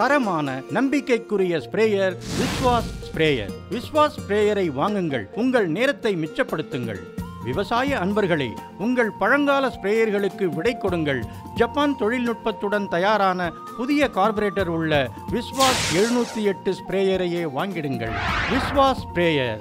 தரமான நம்பிக்கைக்குரிய sprayer Vishwas sprayer. Vishwas ஸ்ப்ரேயரை வாங்குங்கள். உங்கள் நேரத்தை மிச்சப்படுத்துங்கள். விவசாய அன்பர்களே உங்கள் பழங்கால ஸ்ப்ரேயர்களுக்கு விடை கொடுங்கள். ஜப்பான் தொழில்நுட்பத்துடன் தயாரான புதிய கார்பரேட்டர் உள்ள விஸ்வாஸ் எழுநூற்றி எட்டு ஸ்ப்ரேயரையே வாங்கிடுங்கள். விஸ்வாஸ் ஸ்ப்ரேயர்.